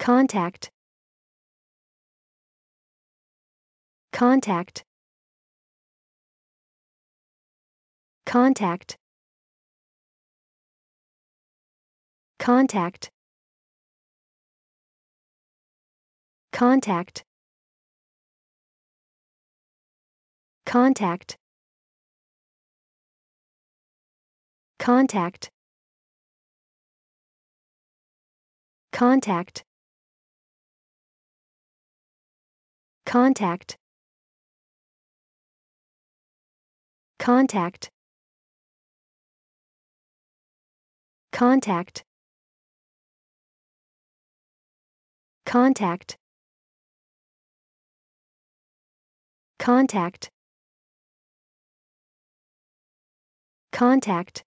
contact. Contact. Contact. Contact. Contact. Contact. Contact. Contact contact. Contact. Contact. Contact. Contact. Contact